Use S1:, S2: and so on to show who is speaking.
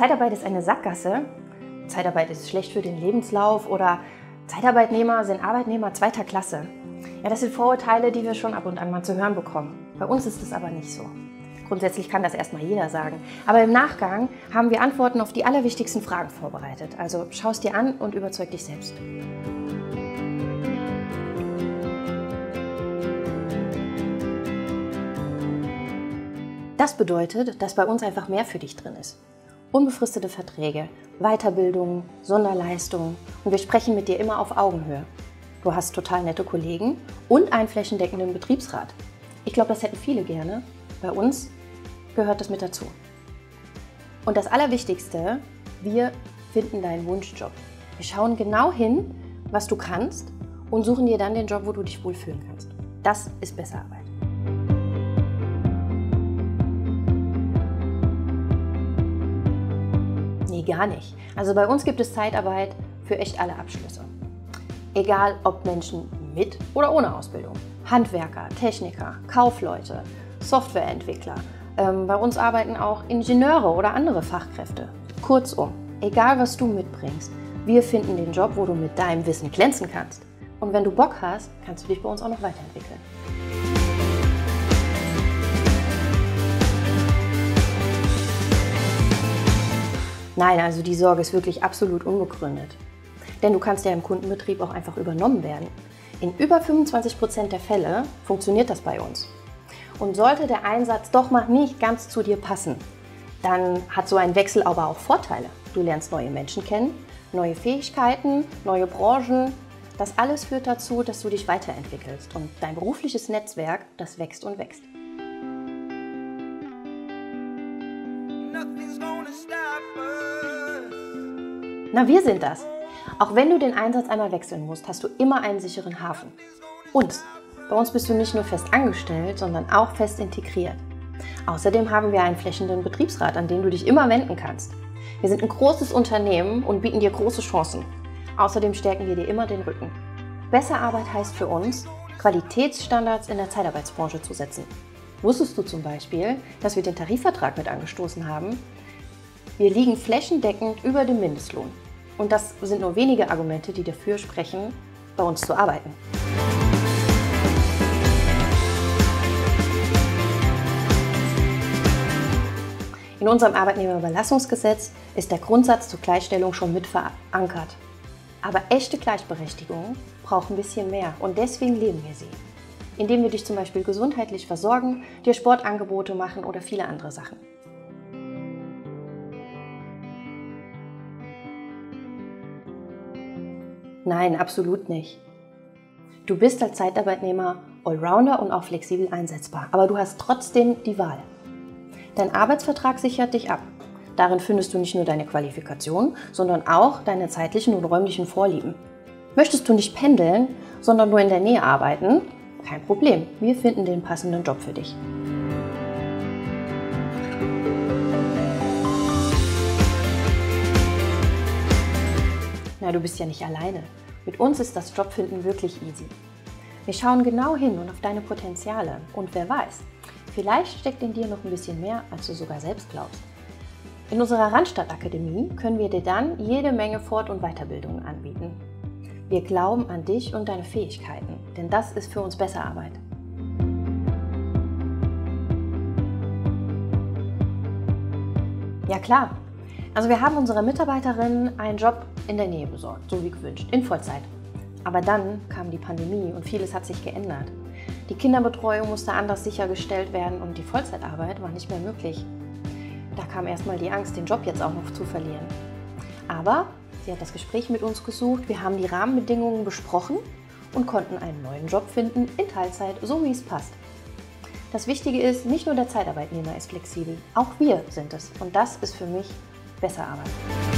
S1: Zeitarbeit ist eine Sackgasse. Zeitarbeit ist schlecht für den Lebenslauf oder Zeitarbeitnehmer sind Arbeitnehmer zweiter Klasse. Ja, das sind Vorurteile, die wir schon ab und an mal zu hören bekommen. Bei uns ist es aber nicht so. Grundsätzlich kann das erstmal jeder sagen. Aber im Nachgang haben wir Antworten auf die allerwichtigsten Fragen vorbereitet. Also schau es dir an und überzeug dich selbst. Das bedeutet, dass bei uns einfach mehr für dich drin ist. Unbefristete Verträge, Weiterbildungen, Sonderleistungen und wir sprechen mit dir immer auf Augenhöhe. Du hast total nette Kollegen und einen flächendeckenden Betriebsrat. Ich glaube, das hätten viele gerne. Bei uns gehört das mit dazu. Und das Allerwichtigste, wir finden deinen Wunschjob. Wir schauen genau hin, was du kannst und suchen dir dann den Job, wo du dich wohlfühlen kannst. Das ist besser Arbeit. Nee, gar nicht. Also bei uns gibt es Zeitarbeit für echt alle Abschlüsse. Egal ob Menschen mit oder ohne Ausbildung. Handwerker, Techniker, Kaufleute, Softwareentwickler. Ähm, bei uns arbeiten auch Ingenieure oder andere Fachkräfte. Kurzum, egal was du mitbringst, wir finden den Job, wo du mit deinem Wissen glänzen kannst. Und wenn du Bock hast, kannst du dich bei uns auch noch weiterentwickeln. Nein, also die Sorge ist wirklich absolut unbegründet. Denn du kannst ja im Kundenbetrieb auch einfach übernommen werden. In über 25 Prozent der Fälle funktioniert das bei uns. Und sollte der Einsatz doch mal nicht ganz zu dir passen, dann hat so ein Wechsel aber auch Vorteile. Du lernst neue Menschen kennen, neue Fähigkeiten, neue Branchen. Das alles führt dazu, dass du dich weiterentwickelst und dein berufliches Netzwerk, das wächst und wächst. Na, wir sind das. Auch wenn du den Einsatz einmal wechseln musst, hast du immer einen sicheren Hafen. Uns. Bei uns bist du nicht nur fest angestellt, sondern auch fest integriert. Außerdem haben wir einen flächenden Betriebsrat, an den du dich immer wenden kannst. Wir sind ein großes Unternehmen und bieten dir große Chancen. Außerdem stärken wir dir immer den Rücken. Besser Arbeit heißt für uns, Qualitätsstandards in der Zeitarbeitsbranche zu setzen. Wusstest du zum Beispiel, dass wir den Tarifvertrag mit angestoßen haben? Wir liegen flächendeckend über dem Mindestlohn. Und das sind nur wenige Argumente, die dafür sprechen, bei uns zu arbeiten. In unserem Arbeitnehmerüberlassungsgesetz ist der Grundsatz zur Gleichstellung schon mit verankert. Aber echte Gleichberechtigung braucht ein bisschen mehr und deswegen leben wir sie. Indem wir dich zum Beispiel gesundheitlich versorgen, dir Sportangebote machen oder viele andere Sachen. Nein, absolut nicht. Du bist als Zeitarbeitnehmer Allrounder und auch flexibel einsetzbar, aber du hast trotzdem die Wahl. Dein Arbeitsvertrag sichert dich ab. Darin findest du nicht nur deine Qualifikation, sondern auch deine zeitlichen und räumlichen Vorlieben. Möchtest du nicht pendeln, sondern nur in der Nähe arbeiten? Kein Problem, wir finden den passenden Job für dich. Du bist ja nicht alleine. Mit uns ist das Jobfinden wirklich easy. Wir schauen genau hin und auf deine Potenziale. Und wer weiß, vielleicht steckt in dir noch ein bisschen mehr, als du sogar selbst glaubst. In unserer Randstadtakademie können wir dir dann jede Menge Fort- und Weiterbildungen anbieten. Wir glauben an dich und deine Fähigkeiten, denn das ist für uns besser Arbeit. Ja klar, also wir haben unserer Mitarbeiterin einen Job in der Nähe besorgt, so wie gewünscht, in Vollzeit. Aber dann kam die Pandemie und vieles hat sich geändert. Die Kinderbetreuung musste anders sichergestellt werden und die Vollzeitarbeit war nicht mehr möglich. Da kam erstmal die Angst, den Job jetzt auch noch zu verlieren. Aber sie hat das Gespräch mit uns gesucht, wir haben die Rahmenbedingungen besprochen und konnten einen neuen Job finden in Teilzeit, so wie es passt. Das Wichtige ist, nicht nur der Zeitarbeitnehmer ist flexibel, auch wir sind es. Und das ist für mich besser arbeiten.